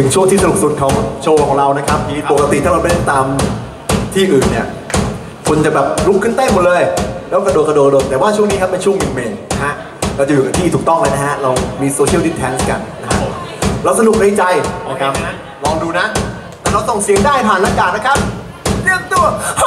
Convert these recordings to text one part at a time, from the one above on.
ถึงช่วงที่สนุกสุดของโชว์ของเรานะครับพีทปกติถ้าเราไปเล่นตามที่อื่นเนี่ยคนจะแบบลุกขึ้นเต้นหมดเลย แล้วกระโดดกระโดดกระโดดแต่ว่าช่วงนี้ครับเป็นช่วงมินเมนนะฮะเราจะอยู่กันที่ถูกต้องเลยนะฮะ เรามี social distance กันนะฮะเราสนุกในใจนะครับลองดูนะแต่เราส่งเสียงได้ผ่านอากาศนะครับเรียกตัวโฮ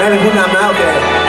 แม่เป็น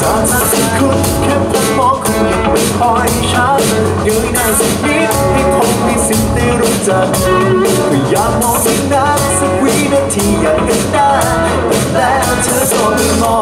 จากทาสิคุณแค่ผมมองคุณยังไม่คอยชัดเงยหน้าสักนิดให้ผมมีสิทธิ์ได้รู้จักก็อยากมองสักนัดสักวินาทีอยากกันได้แต่แล้วเธอก็ไม่มอง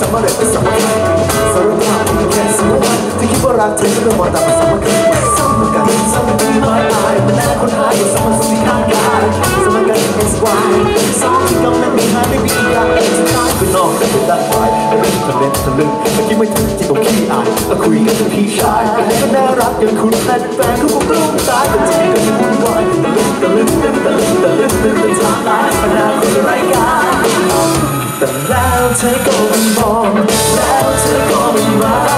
สักหน่อยโอ้เพระฉันคงคอยเป็นคนน้อยหาเรื่องน้อยน้อยน้อยน้อยน้อยน้อยน้อยรักที่เกิดขึ้นก็ต้องมองตาไม่ใช่มองจอว่าเธอถามผมไม่สำเร็จผมไม่สำเร็จไม่สำคัญสารภาพผมแค่สมมติที่คิดว่ารักเธอก็เรื่องมาแต่ไม่สำคัญสำคัญสำคัญน้อยอายมันน่าคนหายสำคัญสำคัญข้างกายสำคัญ X Y สองที่กำลังมีหาไม่มีอย่างสุดท้ายไปนอกแต่เป็นด้านฝ่ายแต่ไม่ทะเลทะลึ่งเมื่อกี้ไม่ถึงที่มขี้อายมาคุยกันเป็นพี่ชายแต่ก็น่ารักอย่างคุณแต่เป็นแฟนเขาคงรู้ตายแต่จริงก็ยังวุ่นวายตะลึงตะลึงตะลึงตะลึงตะลึงตะลึงทางตายปัญหาคนไร้การแต่แล้วเธอก็ไม่มองแล้วเธอ ก็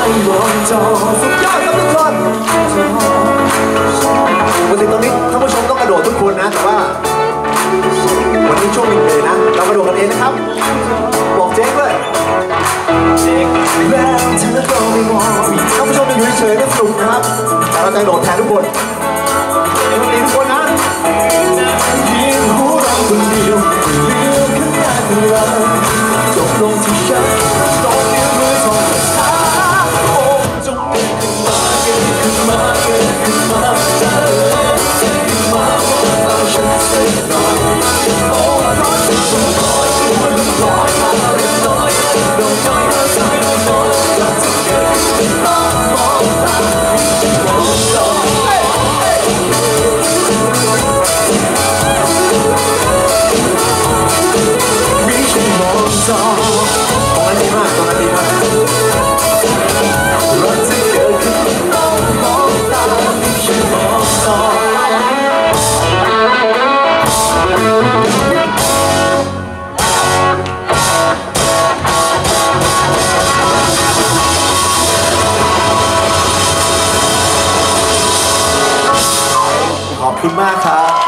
ไม่ใช่มองจอสุดยอดครับทุกคนปกติตอนนี้ท่านผู้ชมต้องกระโดดทุกคนนะแต่ว่า วันนี้ช่วงหนึ่งเลยนะ เรากระโดดกันเองนะครับ บอกเจ๊งด้วยเจ๊งแล้วเธอก็ไม่มองท่านผู้ชมจะอยู่เฉยๆไม่สนุกนะครับ แต่เราจะกระโดดแทนทุกคนสวัสดีทุกคนนะยิ้มหัวเราคนเดียวเลี้ยวขึ้นหน้าขึ้นหลังจบลงที่ฉัน คุณมากครับ